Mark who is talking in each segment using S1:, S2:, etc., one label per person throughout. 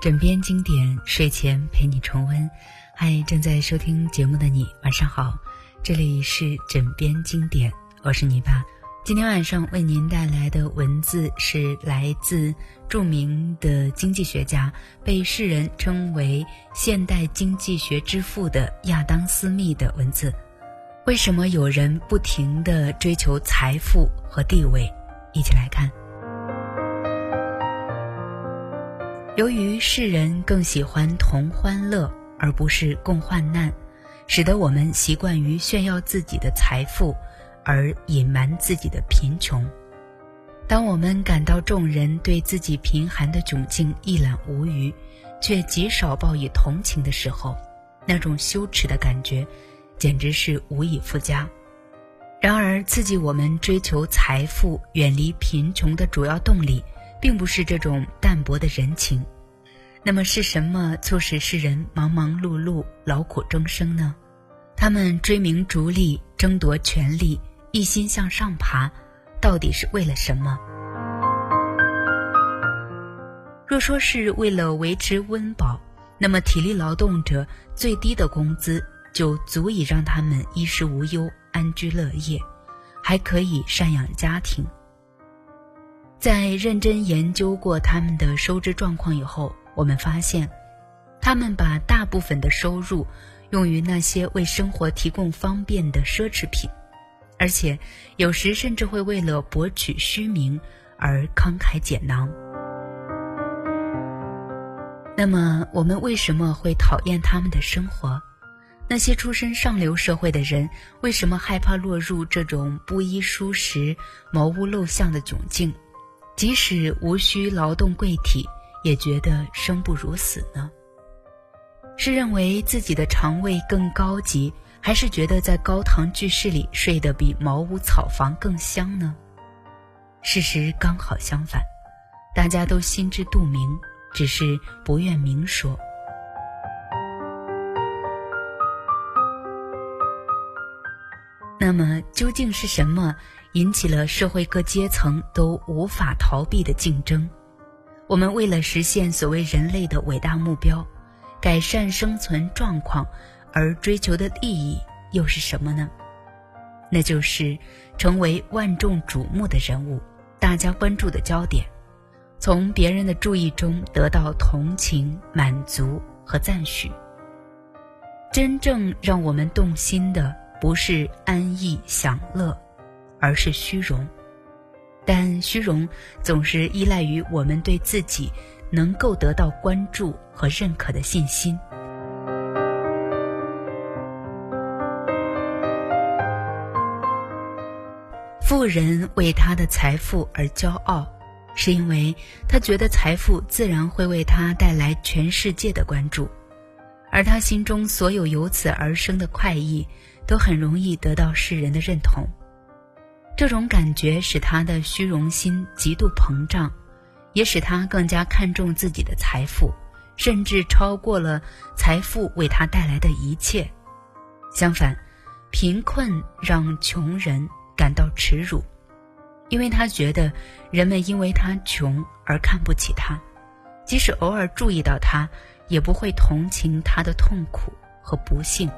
S1: 枕边经典，睡前陪你重温。嗨，正在收听节目的你，晚上好，这里是枕边经典，我是泥巴。今天晚上为您带来的文字是来自著名的经济学家，被世人称为现代经济学之父的亚当·斯密的文字。为什么有人不停地追求财富和地位？一起来看。由于世人更喜欢同欢乐而不是共患难，使得我们习惯于炫耀自己的财富，而隐瞒自己的贫穷。当我们感到众人对自己贫寒的窘境一览无余，却极少报以同情的时候，那种羞耻的感觉，简直是无以复加。然而，刺激我们追求财富、远离贫穷的主要动力。并不是这种淡薄的人情，那么是什么促使世人忙忙碌碌、劳苦终生呢？他们追名逐利、争夺权力、一心向上爬，到底是为了什么？若说是为了维持温饱，那么体力劳动者最低的工资就足以让他们衣食无忧、安居乐业，还可以赡养家庭。在认真研究过他们的收支状况以后，我们发现，他们把大部分的收入用于那些为生活提供方便的奢侈品，而且有时甚至会为了博取虚名而慷慨解囊。那么，我们为什么会讨厌他们的生活？那些出身上流社会的人为什么害怕落入这种不衣舒食、茅屋陋巷的窘境？即使无需劳动贵体，也觉得生不如死呢？是认为自己的肠胃更高级，还是觉得在高堂巨室里睡得比茅屋草房更香呢？事实刚好相反，大家都心知肚明，只是不愿明说。那么，究竟是什么？引起了社会各阶层都无法逃避的竞争。我们为了实现所谓人类的伟大目标，改善生存状况而追求的利益又是什么呢？那就是成为万众瞩目的人物，大家关注的焦点，从别人的注意中得到同情、满足和赞许。真正让我们动心的，不是安逸享乐。而是虚荣，但虚荣总是依赖于我们对自己能够得到关注和认可的信心。富人为他的财富而骄傲，是因为他觉得财富自然会为他带来全世界的关注，而他心中所有由此而生的快意，都很容易得到世人的认同。这种感觉使他的虚荣心极度膨胀，也使他更加看重自己的财富，甚至超过了财富为他带来的一切。相反，贫困让穷人感到耻辱，因为他觉得人们因为他穷而看不起他，即使偶尔注意到他，也不会同情他的痛苦和不幸。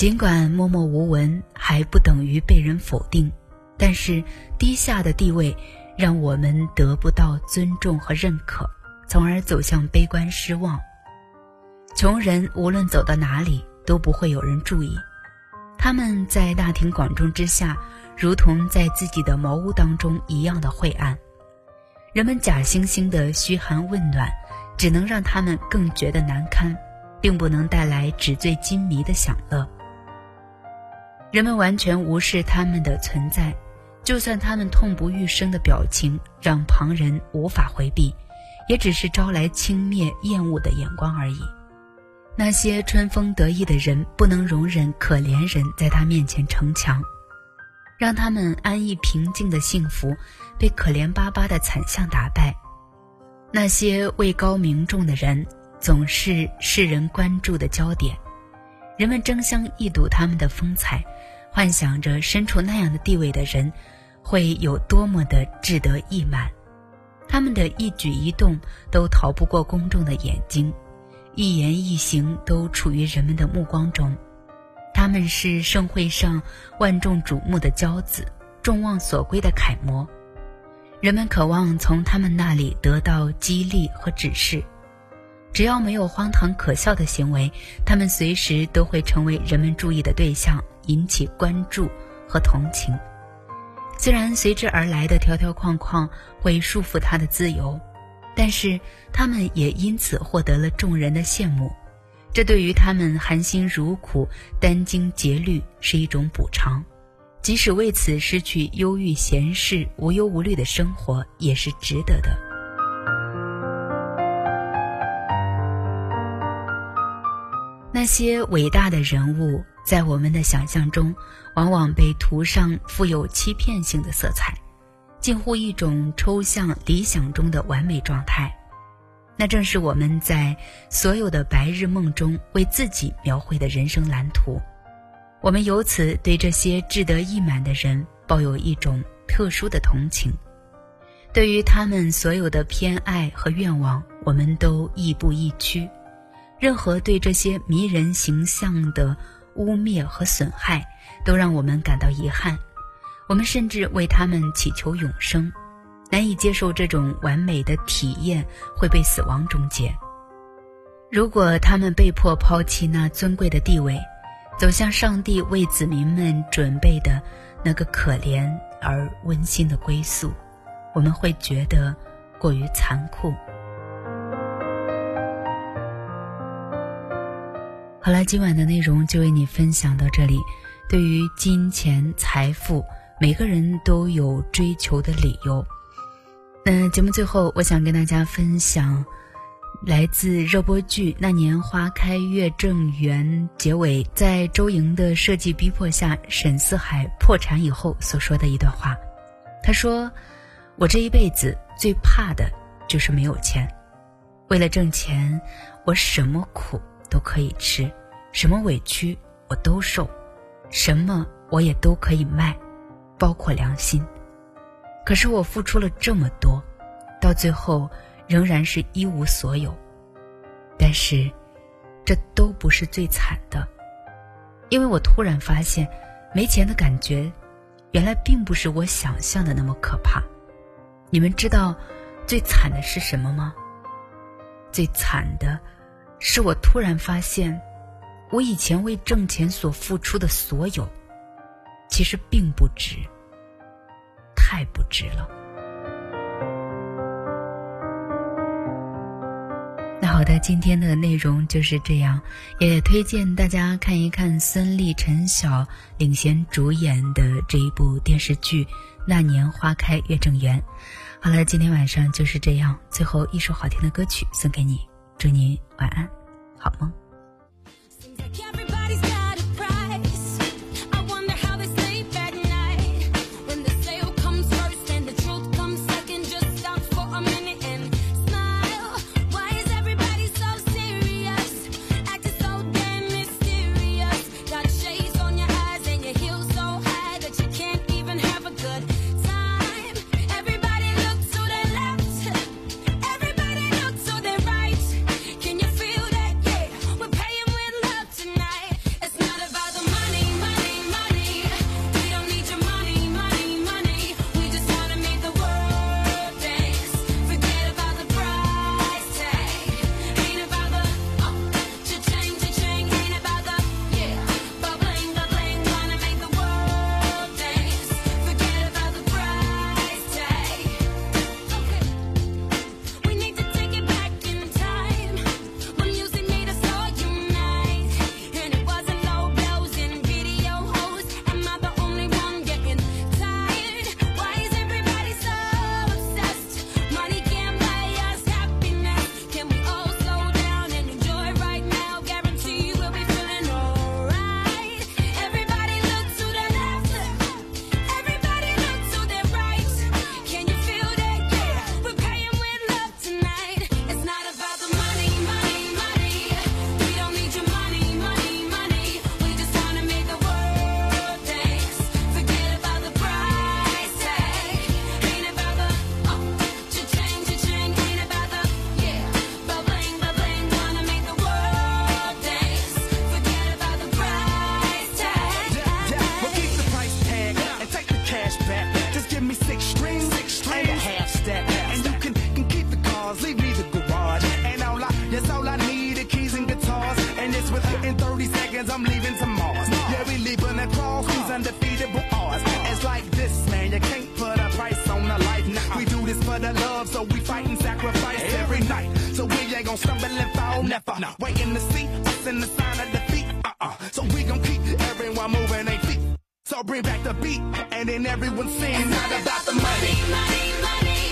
S1: 尽管默默无闻还不等于被人否定，但是低下的地位让我们得不到尊重和认可，从而走向悲观失望。穷人无论走到哪里都不会有人注意，他们在大庭广众之下，如同在自己的茅屋当中一样的晦暗。人们假惺惺的嘘寒问暖，只能让他们更觉得难堪，并不能带来纸醉金迷的享乐。人们完全无视他们的存在，就算他们痛不欲生的表情让旁人无法回避，也只是招来轻蔑、厌恶的眼光而已。那些春风得意的人不能容忍可怜人在他面前逞强，让他们安逸平静的幸福被可怜巴巴的惨象打败。那些位高名重的人总是世人关注的焦点，人们争相一睹他们的风采。幻想着身处那样的地位的人，会有多么的志得意满、他们的一举一动都逃不过公众的眼睛，一言一行都处于人们的目光中。他们是盛会上万众瞩目的骄子，众望所归的楷模。人们渴望从他们那里得到激励和指示。只要没有荒唐可笑的行为，他们随时都会成为人们注意的对象，引起关注和同情。虽然随之而来的条条框框会束缚他的自由，但是他们也因此获得了众人的羡慕。这对于他们含辛茹苦、殚精竭虑是一种补偿，即使为此失去忧郁闲适、无忧无虑的生活，也是值得的。那些伟大的人物，在我们的想象中，往往被涂上富有欺骗性的色彩，近乎一种抽象理想中的完美状态。那正是我们在所有的白日梦中为自己描绘的人生蓝图。我们由此对这些志得意满的人抱有一种特殊的同情，对于他们所有的偏爱和愿望，我们都亦步亦趋。任何对这些迷人形象的污蔑和损害，都让我们感到遗憾。我们甚至为他们祈求永生。难以接受这种完美的体验会被死亡终结。如果他们被迫抛弃那尊贵的地位，走向上帝为子民们准备的那个可怜而温馨的归宿，我们会觉得过于残酷。好了，今晚的内容就为你分享到这里。对于金钱财富，每个人都有追求的理由。那节目最后，我想跟大家分享，来自热播剧《那年花开月正圆》结尾，在周莹的设计逼迫下，沈四海破产以后所说的一段话。他说：“我这一辈子最怕的就是没有钱。为了挣钱，我什么苦都可以吃，什么委屈我都受，什么我也都可以卖，包括良心。”可是我付出了这么多，到最后仍然是一无所有。但是，这都不是最惨的，因为我突然发现，没钱的感觉，原来并不是我想象的那么可怕。你们知道，最惨的是什么吗？最惨的，是我突然发现，我以前为挣钱所付出的所有，其实并不值。太不值了。那好的，今天的内容就是这样，也推荐大家看一看孙俪、陈晓领衔主演的这一部电视剧《那年花开月正圆》。好了，今天晚上就是这样，最后一首好听的歌曲送给你，祝您晚安，好梦。
S2: Everybody we leaving across these undefeatable odds. It's like this, man, you can't put a price on a life. Nah, we do this for the love, so we fight and sacrifice every night. So we ain't gonna stumble and fall, never. Waiting to see us in the sign of defeat. Uh-uh. So we gon' keep everyone moving their feet. So bring back the beat, and then everyone sing. Not about the money.
S3: money, money.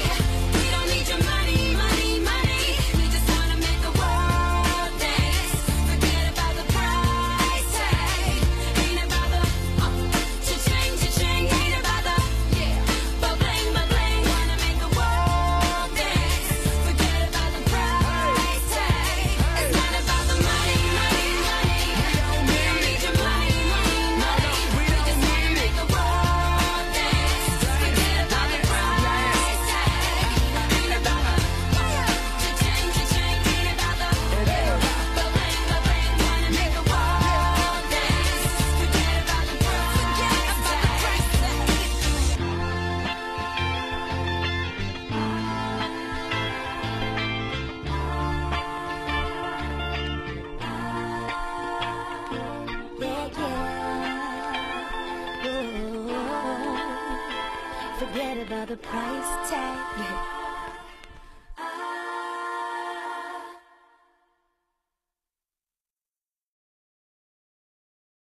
S4: About the price tag.